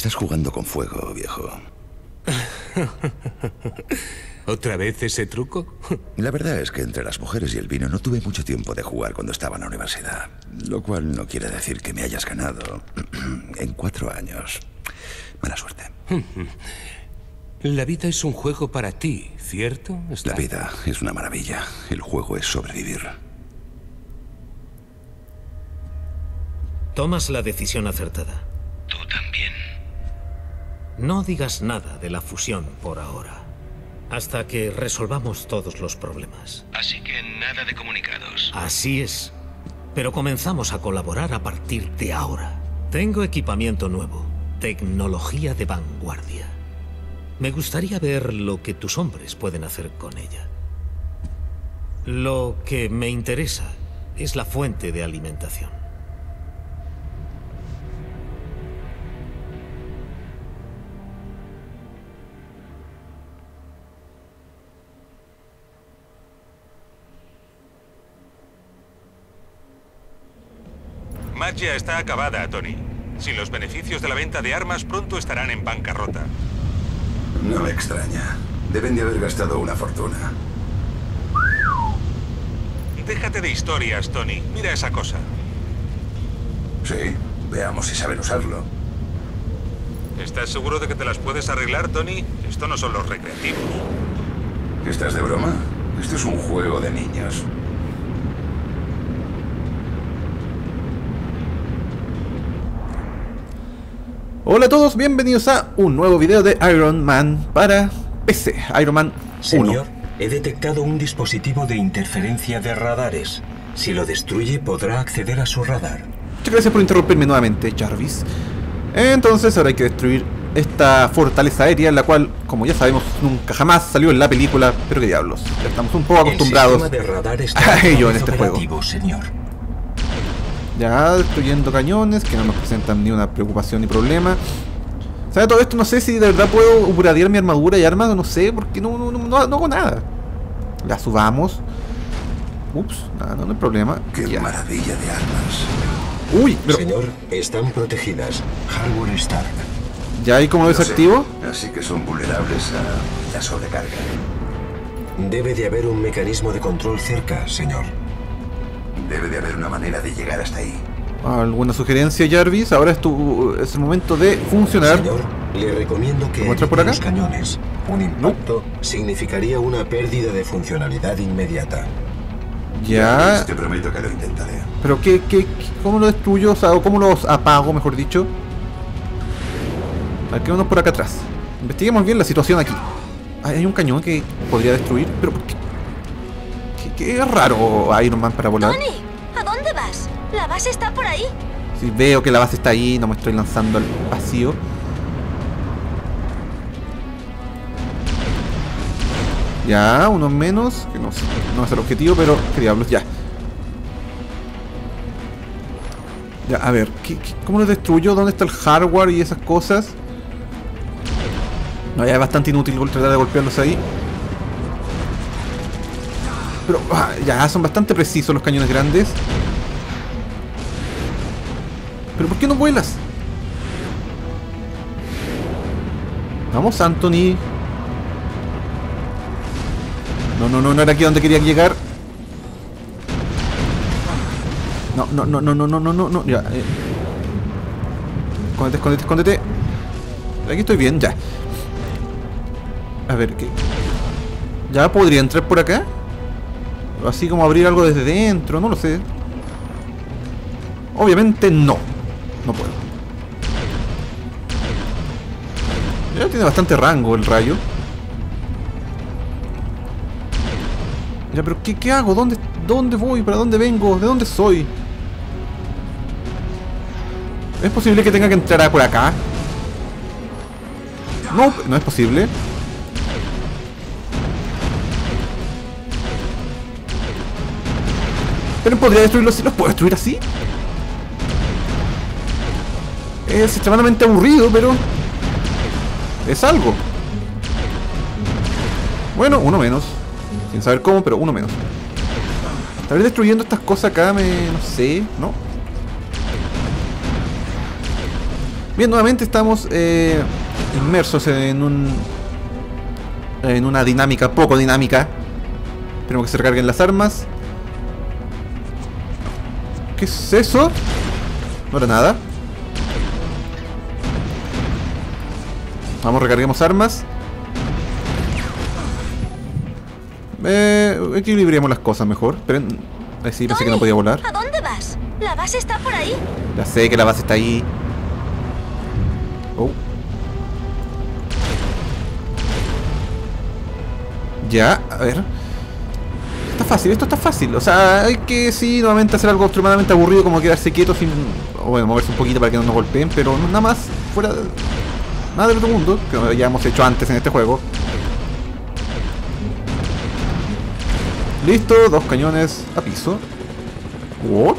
Estás jugando con fuego, viejo. ¿Otra vez ese truco? La verdad es que entre las mujeres y el vino no tuve mucho tiempo de jugar cuando estaba en la universidad. Lo cual no quiere decir que me hayas ganado en cuatro años. Mala suerte. La vida es un juego para ti, ¿cierto? La vida es una maravilla. El juego es sobrevivir. Tomas la decisión acertada. Tú también. No digas nada de la fusión por ahora. Hasta que resolvamos todos los problemas. Así que nada de comunicados. Así es. Pero comenzamos a colaborar a partir de ahora. Tengo equipamiento nuevo. Tecnología de vanguardia. Me gustaría ver lo que tus hombres pueden hacer con ella. Lo que me interesa es la fuente de alimentación. Magia está acabada, Tony. Sin los beneficios de la venta de armas, pronto estarán en bancarrota. No me extraña. Deben de haber gastado una fortuna. Déjate de historias, Tony. Mira esa cosa. Sí, veamos si saben usarlo. ¿Estás seguro de que te las puedes arreglar, Tony? Esto no son los recreativos. ¿Estás de broma? Esto es un juego de niños. Hola a todos, bienvenidos a un nuevo video de Iron Man para PC, Iron Man 1. Señor, he detectado un dispositivo de interferencia de radares. Si lo destruye, podrá acceder a su radar. Muchas gracias por interrumpirme nuevamente, Jarvis. Entonces ahora hay que destruir esta fortaleza aérea, la cual, como ya sabemos, nunca jamás salió en la película, pero qué diablos, ya estamos un poco acostumbrados El sistema de radar está a ello en este juego. señor. Ya destruyendo cañones que no nos presentan ni una preocupación ni problema. ¿Sabe todo esto? No sé si de verdad puedo upgradear mi armadura y armas, no sé, porque no, no, no, hago nada. La subamos. Ups, nada, no, no hay problema. ¡Qué Ya. maravilla de armas! Uy, pero Señor, están protegidas. Hardware Stark. ya hay como lo sé. desactivo. Así que son vulnerables a la sobrecarga. Debe de haber un mecanismo de control cerca, señor. Debe de haber una manera de llegar hasta ahí. ¿Alguna sugerencia, Jarvis? Ahora es, tu, es el momento de funcionar. Señor, le recomiendo que ¿Lo muestra evite por acá? los cañones. Un impacto significaría una pérdida de funcionalidad inmediata. Ya. Te prometo que lo intentaré. Pero ¿qué, qué, qué- cómo lo destruyo? O sea, cómo los apago, mejor dicho. A ver, quedémonos por acá atrás. Investiguemos bien la situación aquí. Ay, hay un cañón que podría destruir, pero ¿por qué? Raro Iron Man para volar. Tony, ¿a dónde vas? La base está por ahí. Si veo que la base está ahí, no me estoy lanzando al vacío. Ya, uno menos, que no, sé- no es el objetivo, pero qué diablos, ya. Ya, a ver, ¿qué, qué- cómo lo destruyo? ¿Dónde está el hardware y esas cosas? No, ya es bastante inútil tratar de golpearlos ahí. Pero ah, ya son bastante precisos los cañones grandes. ¿Pero por qué no vuelas? Vamos, Anthony. No, no, no, no era aquí donde quería llegar. No, no, no, no, no, no, no, no, no, ya. Eh. Escóndete, escóndete, escóndete. Aquí estoy bien, ya. A ver, ¿qué? ¿Ya podría entrar por acá? Así como abrir algo desde dentro, no lo sé. Obviamente no. No puedo. Ya tiene bastante rango el rayo. Ya, pero ¿qué, qué hago? ¿Dónde, ¿Dónde voy? ¿Para dónde vengo? ¿De dónde soy? ¿Es posible que tenga que entrar por acá? No, no es posible. Pero podría destruirlos si los puedo destruir así. Es extremadamente aburrido, pero... Es algo. Bueno, uno menos. Sin saber cómo, pero uno menos. Tal destruyendo estas cosas acá me... no sé, ¿no? Bien, nuevamente estamos eh, inmersos en un en una dinámica poco dinámica. Tenemos que se recarguen las armas. ¿Qué es eso? No era nada. Vamos, recarguemos armas. Eh, equilibremos las cosas mejor. Esperen. Ahí sí, pensé que no podía volar. ¿A dónde vas? La base está por ahí. Ya sé que la base está ahí. Oh. Ya, a ver. Esto está fácil. O sea, hay que sí, nuevamente hacer algo extremadamente aburrido como quedarse quieto sin... O bueno, moverse un poquito para que no nos golpeen, pero nada más fuera... Nada del mundo, que ya hemos hecho antes en este juego. Listo, dos cañones a piso. What?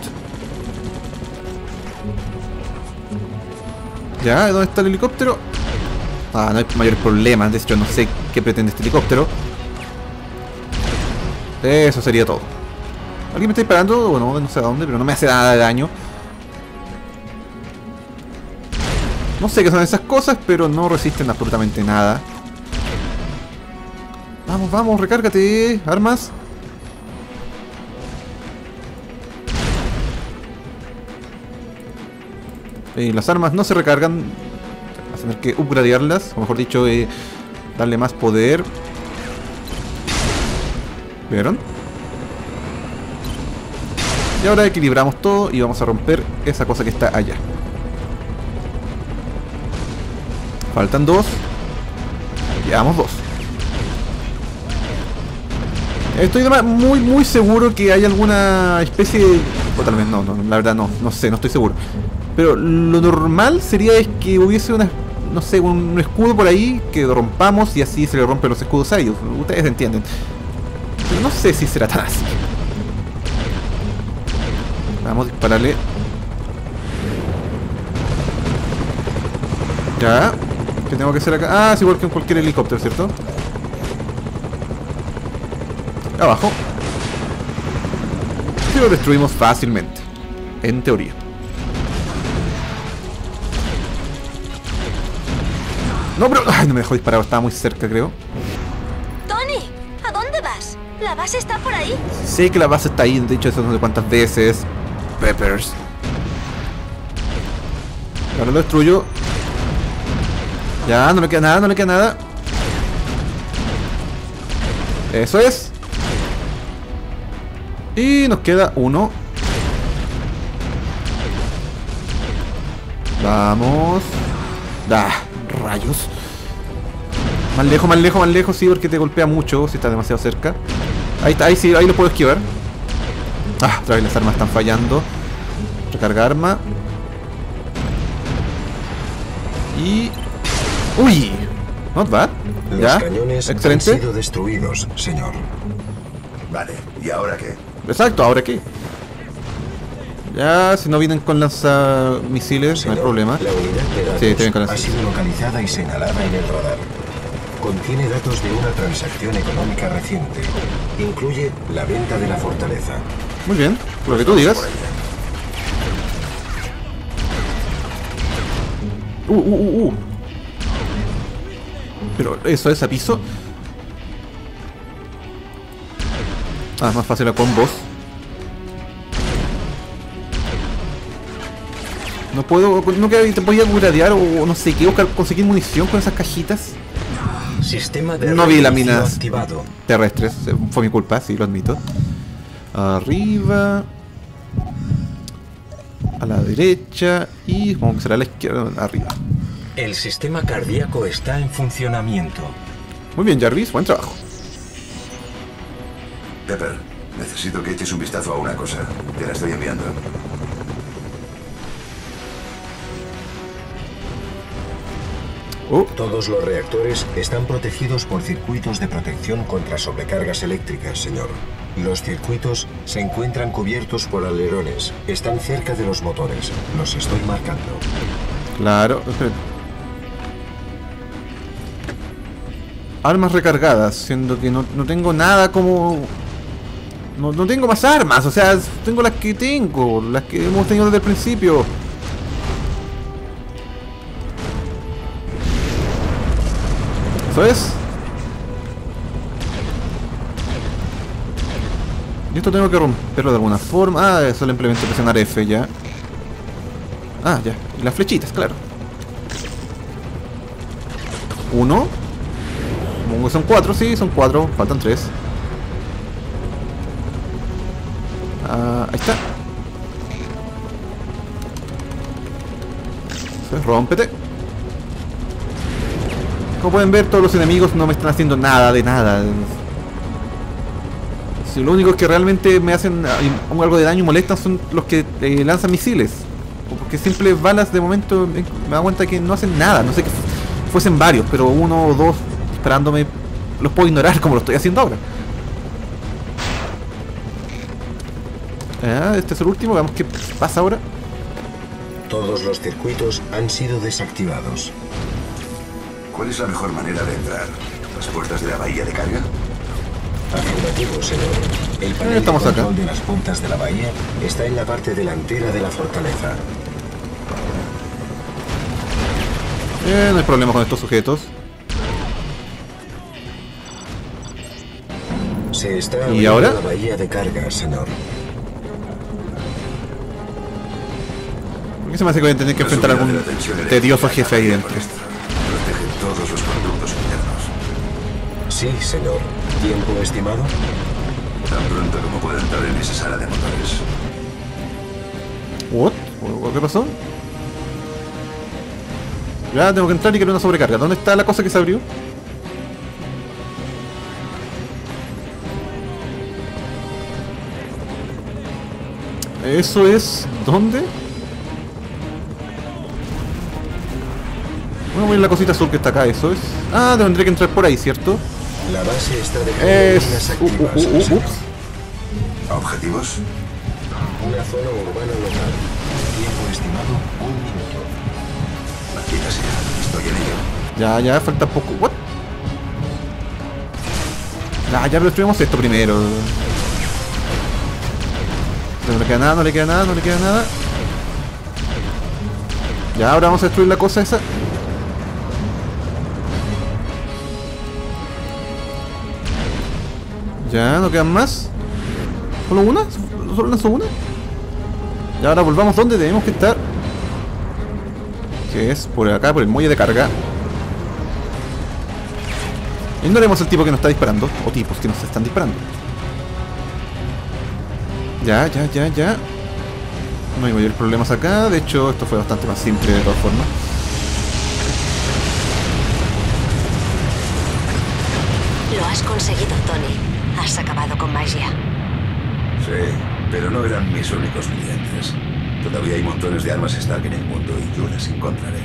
Ya, ¿dónde está el helicóptero? Ah, no hay mayores problemas. De hecho, no sé qué pretende este helicóptero. Eso sería todo. ¿Alguien me está disparando? Bueno, no sé a dónde, pero no me hace nada de daño. No sé qué son esas cosas, pero no resisten absolutamente nada. Vamos, vamos, recárgate. Armas. Eh, las armas no se recargan. Vas a tener que upgradearlas. O mejor dicho, eh, darle más poder. ¿Vieron? Y ahora equilibramos todo y vamos a romper esa cosa que está allá. Faltan dos. Llevamos dos. Estoy muy muy seguro que hay alguna especie de... O tal vez no, no, la verdad no, no sé, no estoy seguro. Pero lo normal sería es que hubiese una, no sé, un escudo por ahí que rompamos y así se le rompen los escudos a ellos. Ustedes entienden. No sé si será tan así. Vamos a dispararle. Ya. ¿Qué tengo que hacer acá? Ah, es igual que en cualquier helicóptero, ¿cierto? Abajo. Y lo destruimos fácilmente. En teoría. No, pero... Ay, no me dejó disparar. Estaba muy cerca, creo. Tony, ¿a dónde vas? La base está por ahí. Sé que la base está ahí. De hecho, eso no sé cuántas veces. Peppers. Ahora lo destruyo. Ya, no le queda nada, no le queda nada. Eso es. Y nos queda uno. Vamos. Da, rayos. Más lejos, más lejos, más lejos, sí, porque te golpea mucho si estás demasiado cerca. Ahí está, ahí sí, ahí lo puedo esquivar. Ah, otra vez las armas están fallando. Recarga arma. Y. ¡Uy! Not bad. Los ¿Ya? cañones Excelente. han sido destruidos, señor. Vale, ¿y ahora qué? Exacto, ahora qué. Ya, si no vienen con lanzamisiles, no hay Señor, problema. La unidad Sí, tienen que ha lanzar. sido localizada y señalada en el radar. Contiene datos de una transacción económica reciente. Incluye la venta de la fortaleza. Muy bien, lo que tú digas. Uh, uh, uh, uh. Pero eso es a piso. Ah, es más fácil a combos. No puedo, no que te podía gradear o no sé qué, buscar conseguir munición con esas cajitas Sistema de No vi reinicio láminas. activado. terrestres. eh, Fue mi culpa, sí, lo admito. Arriba. A la derecha. Y supongo que será a la izquierda. Arriba. El sistema cardíaco está en funcionamiento. Muy bien, Jarvis, buen trabajo. Pepper, necesito que eches un vistazo a una cosa. Te la estoy enviando. Oh, Todos los reactores están protegidos por circuitos de protección contra sobrecargas eléctricas, señor. Los circuitos se encuentran cubiertos por alerones. Están cerca de los motores. Los estoy marcando. claro. Armas recargadas, siendo que no, no tengo nada como... No, no tengo más armas, o sea, tengo las que tengo, las que hemos tenido desde el principio. Eso es. Y esto tengo que romperlo de alguna forma. Ah, simplemente presionar F ya. Ah, ya. Y las flechitas, claro. Uno. Supongo que son cuatro, sí, son cuatro. Faltan tres. Ah, ahí está. Eso es, rómpete. Como pueden ver, todos los enemigos no me están haciendo nada de nada. Si lo único que realmente me hacen ah, algo de daño y molestan son los que eh, lanzan misiles. Porque simples balas de momento me, me da cuenta que no hacen nada. No sé que fu- fuesen varios, pero uno o dos esperándome los puedo ignorar como lo estoy haciendo ahora. Ah, este es el último, veamos qué pasa ahora. Todos los circuitos han sido desactivados. ¿Cuál es la mejor manera de entrar? ¿Las puertas de la bahía de carga? Afirmativo, señor. El panel estamos de acá. de las puntas de la bahía está en la parte delantera de la fortaleza. Eh, no hay problema con estos sujetos. Se está ¿Y ahora? la bahía de carga, señor. ¿Por qué se me hace que voy a tener que enfrentar a algún tedioso jefe ahí dentro? Sí, señor. ¿Tiempo estimado? Tan pronto como pueda entrar en esa sala de motores. What? ¿Qué pasó? Ya tengo que entrar y quiero una sobrecarga. ¿Dónde está la cosa que se abrió? Eso es... ¿Dónde? Bueno, voy a ir a la cosita azul que está acá, eso es... Ah, tendré que entrar por ahí, ¿cierto? La base está dejando Es... Uh, uh, activas, uh, uh, ups. ¿Objetivos? Una zona urbana local. Tiempo estimado, un minuto. Maldita sea, estoy en ello. Ya, ya, falta poco. ¿What? Ah, ya, pero destruimos esto primero. No le queda nada, no le queda nada, no le queda nada. Ya, ahora vamos a destruir la cosa esa. Ya, no quedan más. ¿Solo una? ¿Solo lanzó una? Y ahora volvamos donde debemos que estar. Que es por acá, por el muelle de carga. Ignoremos el tipo que nos está disparando. O tipos que nos están disparando. Ya, ya, ya, ya. No hay mayor problemas acá. De hecho, esto fue bastante más simple de todas formas. Lo has conseguido, Tony. Has acabado con magia. Sí, pero no eran mis únicos clientes. Todavía hay montones de armas Stark en el mundo y yo las encontraré.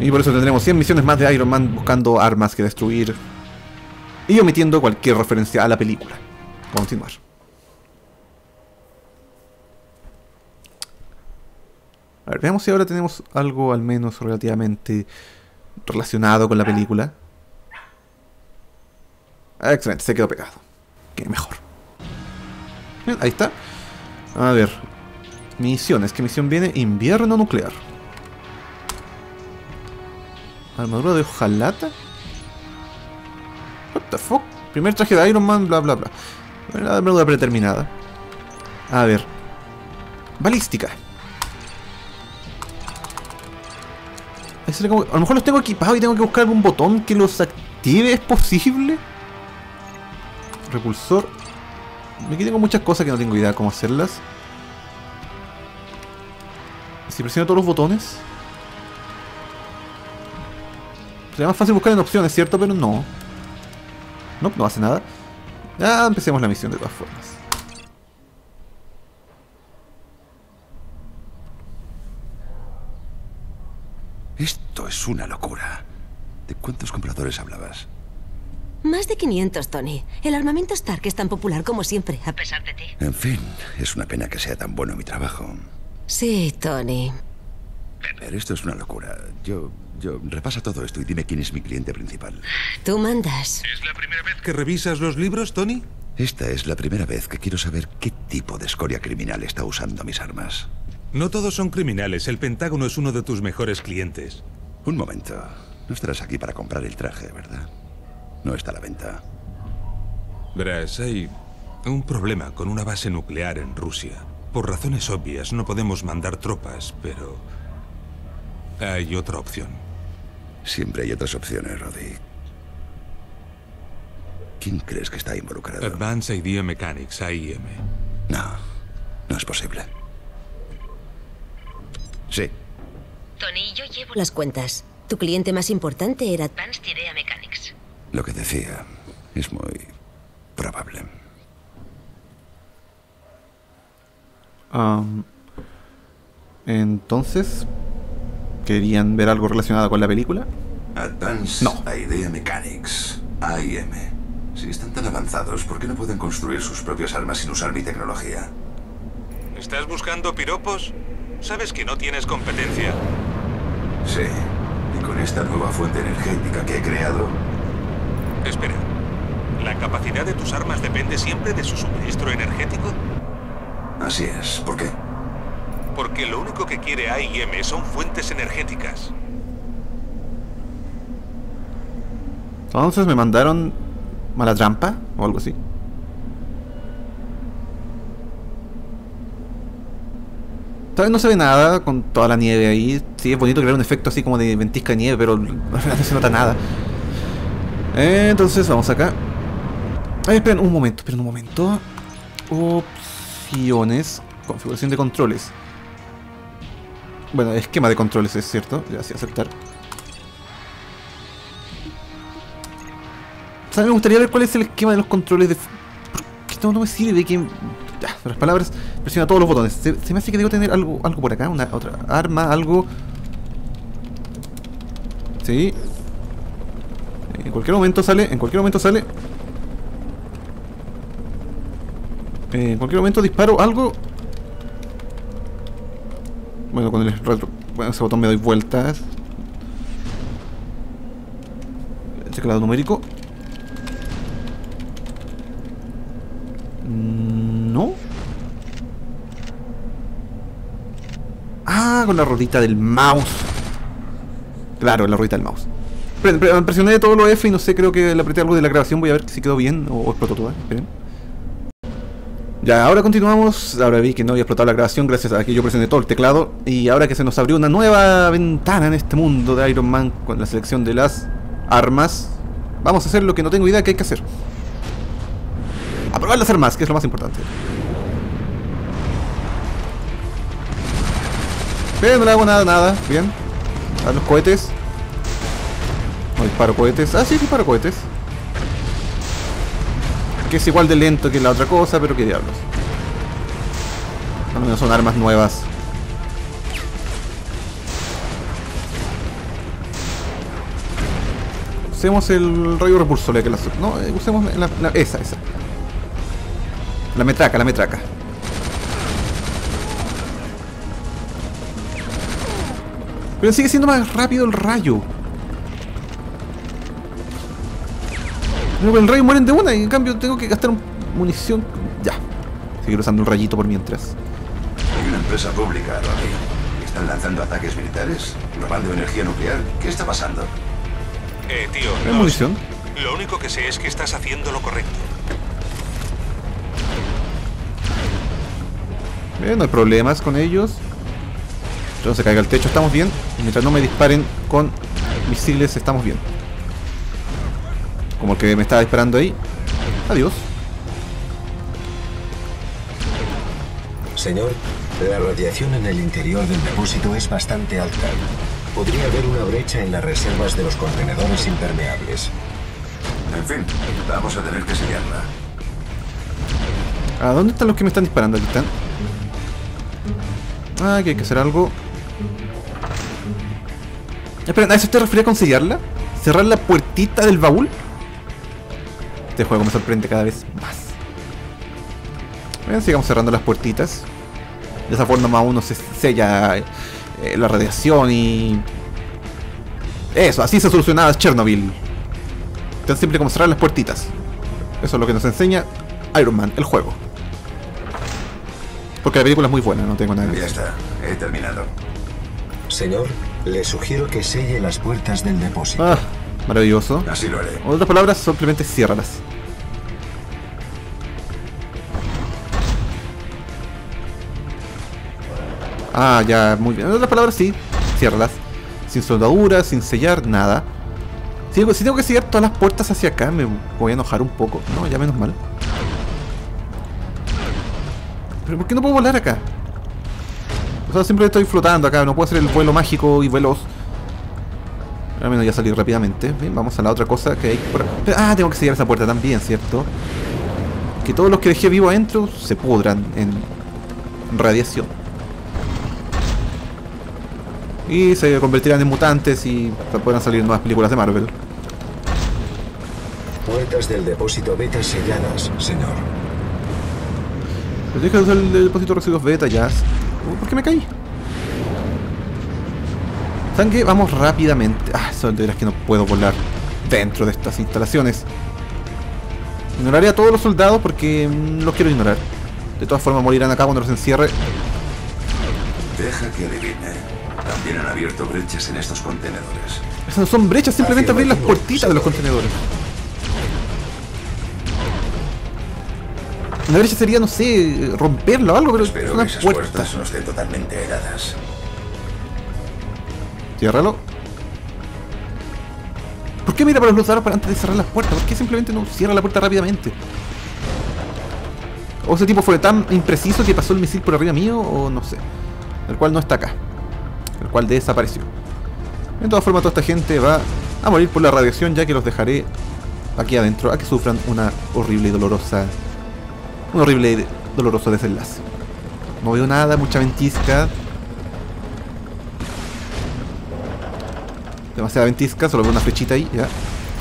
Y por eso tendremos 100 misiones más de Iron Man buscando armas que destruir. Y omitiendo cualquier referencia a la película. Continuar. A ver, veamos si ahora tenemos algo al menos relativamente relacionado con la película. Ah, Excelente, se quedó pegado. Que mejor. Ahí está. A ver. Misiones. ¿Qué misión viene? Invierno nuclear. Armadura de hojalata. What the fuck? Primer traje de Iron Man, bla bla bla. La armadura predeterminada. A ver. Balística. A lo mejor los tengo equipados y tengo que buscar algún botón que los active. ¿Es posible? Repulsor. Aquí tengo muchas cosas que no tengo idea de cómo hacerlas. Si presiono todos los botones. Sería más fácil buscar en opciones, ¿cierto? Pero no. No, no hace nada. Ya empecemos la misión de todas formas. Esto es una locura. ¿De cuántos compradores hablabas? Más de 500, Tony. El armamento Stark es tan popular como siempre, a pesar de ti. En fin, es una pena que sea tan bueno mi trabajo. Sí, Tony. Pero esto es una locura. Yo, yo, repasa todo esto y dime quién es mi cliente principal. Tú mandas. ¿Es la primera vez que revisas los libros, Tony? Esta es la primera vez que quiero saber qué tipo de escoria criminal está usando mis armas. No todos son criminales. El Pentágono es uno de tus mejores clientes. Un momento. No estarás aquí para comprar el traje, ¿verdad? No está a la venta. Verás, hay un problema con una base nuclear en Rusia. Por razones obvias no podemos mandar tropas, pero hay otra opción. Siempre hay otras opciones, Roddy. ¿Quién crees que está involucrado? Advanced Idea Mechanics, AIM. No, no es posible. Sí, Tony, yo llevo las cuentas. Tu cliente más importante era Advanced Idea Mechanics. Lo que decía es muy probable. Entonces, ¿querían ver algo relacionado con la película? Advanced No. Idea Mechanics, AIM. Si están tan avanzados, ¿por qué no pueden construir sus propias armas sin usar mi tecnología? ¿Estás buscando piropos? ¿Sabes que no tienes competencia? Sí, y con esta nueva fuente energética que he creado, Espera. ¿La capacidad de tus armas depende siempre de su suministro energético? así es. ¿Por qué? Porque lo único que quiere AIM son fuentes energéticas. Entonces me mandaron mala trampa o algo así. Todavía no se ve nada con toda la nieve ahí. Sí, es bonito crear un efecto así como de ventisca de nieve, pero no se nota nada. Entonces vamos acá. Ay, esperen un momento, esperen un momento. Opciones. Configuración de controles. Bueno, esquema de controles es cierto. Ya sí, aceptar. O sea, me gustaría ver cuál es el esquema de los controles de... Porque esto no me sirve que... Ya, otras palabras, presiona todos los botones. Se, se me hace que debo tener algo, algo por acá, una otra arma, algo... Sí. En cualquier momento sale, en cualquier momento sale. Eh, en cualquier momento disparo algo. Bueno, con el retro... Bueno, ese botón me doy vueltas. El teclado numérico. Mm, No. Ah, con la rodita del mouse. Claro, la ruedita del mouse. Pre- pre- Presioné todo lo F y no sé, creo que le apreté algo de la grabación. Voy a ver si quedó bien o, explotó. Esperen. Ya, ahora continuamos. Ahora vi que no había explotado la grabación gracias a que yo presioné todo el teclado. Y ahora que se nos abrió una nueva ventana en este mundo de Iron Man con la selección de las armas, vamos a hacer lo que no tengo idea que hay que hacer. A probar las armas, que es lo más importante. Bien, no le hago nada, nada. Bien. A los cohetes. No disparo cohetes. Ah, sí, disparo cohetes. Que es igual de lento que la otra cosa, pero qué diablos. Al menos son armas nuevas. Usemos el rayo repulsor, que la, no, eh, usemos la, esa, esa. La metraca, la metraca. Pero sigue siendo más rápido el rayo. El rayo mueren de una y en cambio tengo que gastar un- munición. Ya. Seguir usando el rayito por mientras. Hay una empresa pública, Roddy. ¿Están lanzando ataques militares? ¿Robando energía nuclear? ¿Qué está pasando? Eh, tío, ¿Hay no munición? Lo único que sé es que estás haciendo lo correcto. Bien, no hay problemas con ellos. No se caiga el techo, estamos bien. Mientras no me disparen con misiles, estamos bien. Como el que me estaba disparando ahí. Adiós. Señor, la radiación en el interior del depósito es bastante alta. Podría haber una brecha en las reservas de los contenedores impermeables. En fin, vamos a tener que sellarla. ¿A dónde están los que me están disparando? Aquí están. Ah, que hay que hacer algo. Espera, ¿a eso te refería con sellarla? ¿Cerrar la puertita del baúl? Este juego me sorprende cada vez más. Bien, sigamos cerrando las puertitas. De esa forma más uno se sella eh, la radiación y... Eso, así se solucionaba Chernobyl. Tan simple como cerrar las puertitas. Eso es lo que nos enseña Iron Man, el juego. Porque la película es muy buena, no tengo nada Ya está, he terminado. Señor, Le sugiero que selle las puertas del depósito. Ah, maravilloso. Así lo haré. En otras palabras, simplemente ciérralas. Ah, ya, muy bien. En otras palabras, sí, ciérralas. Sin soldaduras, sin sellar, nada. Si, si tengo que sellar todas las puertas hacia acá, me voy a enojar un poco. No, ya menos mal. ¿Pero por qué no puedo volar acá? O sea, siempre estoy flotando acá, no puedo hacer el vuelo mágico y veloz. Al menos ya salí rápidamente. Bien, vamos a la otra cosa que hay por acá. Ah, tengo que sellar esa puerta también, ¿cierto? Que todos los que dejé vivo adentro se pudran en radiación. Y se convertirán en mutantes y puedan salir nuevas películas de Marvel. Puertas del depósito beta selladas, señor. Pero deja de usar el depósito de residuos beta ya. ¿Por qué me caí? ¿Saben qué? Vamos rápidamente. Ah, eso de veras que no puedo volar dentro de estas instalaciones. Ignoraré a todos los soldados porque mm, los quiero ignorar. De todas formas morirán acá cuando los encierre. Deja que adivine. También han abierto brechas en estos contenedores. Esas no son brechas, simplemente abrir las puertitas de los contenedores. Una brecha sería, no sé, romperlo o algo, pero es Espero que una esas puerta. puertas no estén totalmente heladas. Ciérralo. ¿Por qué mira para los lados para antes de cerrar las puertas? ¿Por qué simplemente no cierra la puerta rápidamente? O ese tipo fue tan impreciso que pasó el misil por arriba mío, o no sé. El cual no está acá. El cual desapareció. En todas formas, toda esta gente va a morir por la radiación, ya que los dejaré aquí adentro a que sufran una horrible y dolorosa. Un horrible y doloroso desenlace. No veo nada, mucha ventisca. Demasiada ventisca, solo veo una flechita ahí, ya.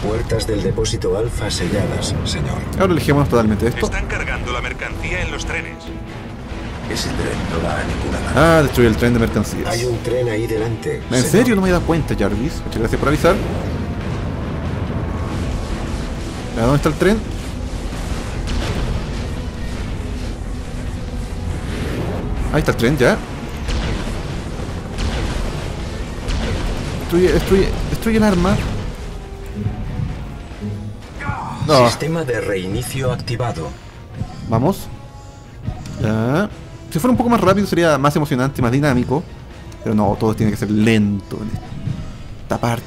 Puertas del depósito alfa selladas, señor. Ahora elegimos totalmente esto. Están cargando la mercancía en los trenes. Ese tren no va a ninguna parte. Ah, destruye el tren de mercancías. Hay un tren ahí delante. ¿En señor. serio? No me he dado cuenta, Jarvis. Muchas gracias por avisar. ¿A dónde está el tren? Ahí está el tren, ya. Destruye, destruye, destruye el arma. No, Sistema de reinicio activado. vamos. Ya. Si fuera un poco más rápido sería más emocionante, más dinámico. Pero no, todo tiene que ser lento en esta parte.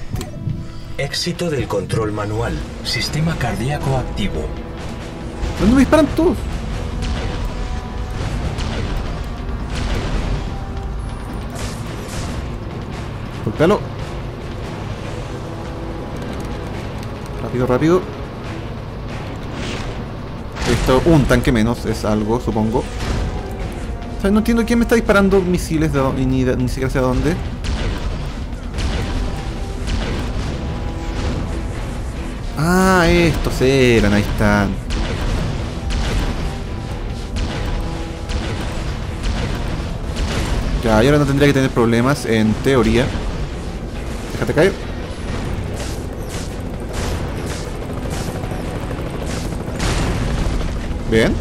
Éxito del control manual. Sistema cardíaco activo. ¿Dónde me disparan todos? Golpealo. Rápido, rápido. Esto, un tanque menos, es algo, supongo. No entiendo quién me está disparando misiles de ni, de- ni siquiera sé dónde. Ah, estos eran, ahí están. Ya, y ahora no tendría que tener problemas, en teoría. Déjate caer. Bien.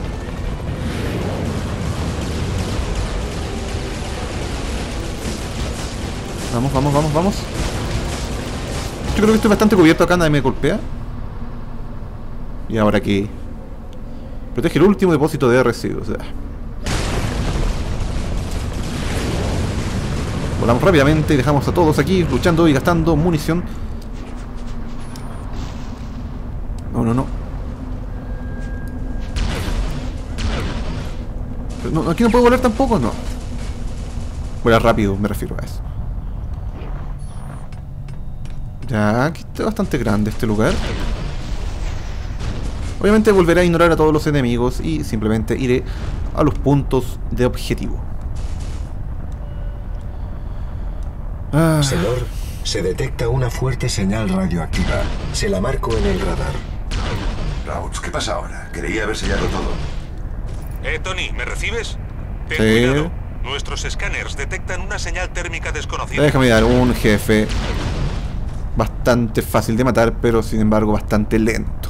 Vamos, vamos, vamos, vamos. Yo creo que estoy bastante cubierto acá, nadie me golpea. Y ahora aquí. Protege el último depósito de residuos. ya. Volamos rápidamente y dejamos a todos aquí luchando y gastando munición. No, no, no. Pero no, aquí no puedo volar tampoco, no. Volar rápido, me refiero a eso. Ya, aquí está bastante grande este lugar. Obviamente volveré a ignorar a todos los enemigos y simplemente iré a los puntos de objetivo. Ah, Señor, se detecta una fuerte señal radioactiva. Se la marco en el radar. Rauts, ¿qué pasa ahora? Creía haber sellado todo. Eh, Tony, ¿me recibes? Ten Sí. cuidado. Nuestros escáneres detectan una señal térmica desconocida. déjame dar un jefe bastante fácil de matar, pero sin embargo bastante lento.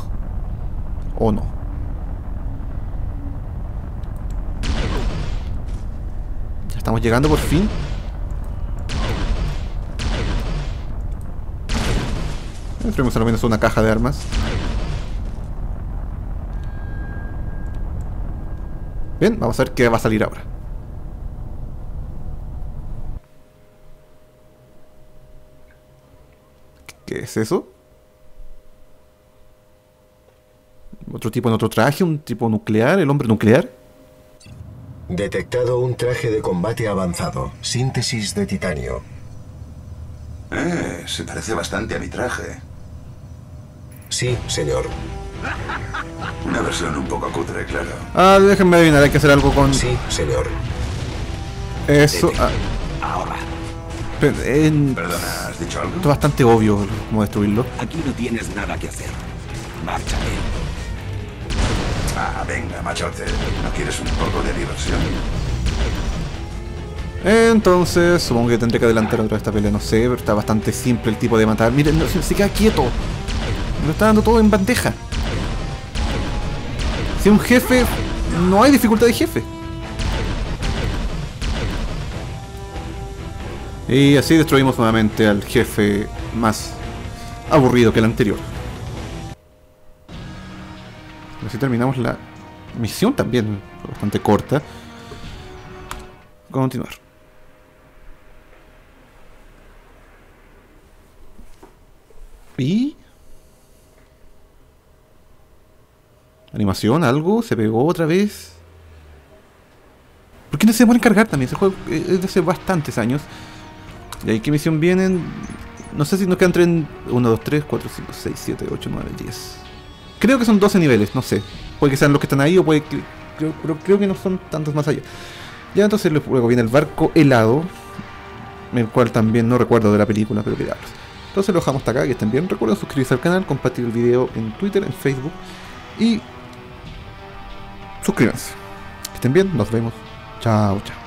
¿O no? Ya estamos llegando por fin. Entremos al menos una caja de armas. Bien, vamos a ver qué va a salir ahora. ¿Qué es eso? ¿Otro tipo en otro traje? ¿Un tipo nuclear? ¿El hombre nuclear? Detectado un traje de combate avanzado. Síntesis de titanio. Eh, se parece bastante a mi traje. Sí, señor. Una versión un poco cutre, claro. Ah, déjenme adivinar, hay que hacer algo con Sí, señor. eso. ah, Ahora, en- Perdona, ¿has dicho algo? esto es bastante obvio cómo destruirlo. aquí no tienes nada que hacer. Márchate. Ah, venga, machote. ¿No quieres un poco de diversión? Entonces, supongo que tendré que adelantar otra vez esta pelea, no sé, pero está bastante simple el tipo de matar. Miren, no, se, se queda quieto. Me lo está dando todo en bandeja. Si un jefe, no hay dificultad de jefe. Y así destruimos nuevamente al jefe más aburrido que el anterior. Así terminamos la misión también, bastante corta. Continuar. ¿Y? ¿Animación? ¿Algo? ¿Se pegó otra vez? ¿Por qué no se en cargar también? Ese juego es de hace bastantes años. ¿Y ahí qué misión vienen? No sé si nos quedan 3... 1, 2, 3, 4, 5, 6, 7, 8, 9, 10. Creo que son 12 niveles, no sé. Puede que sean los que están ahí o puede que... Creo, creo que no son tantos más allá. Ya entonces luego viene el barco helado. El cual también no recuerdo de la película, pero que diablos. Entonces lo dejamos hasta acá, que estén bien. Recuerden suscribirse al canal, compartir el video en Twitter, en Facebook. Y suscríbanse. Que estén bien, nos vemos. Chao, chao.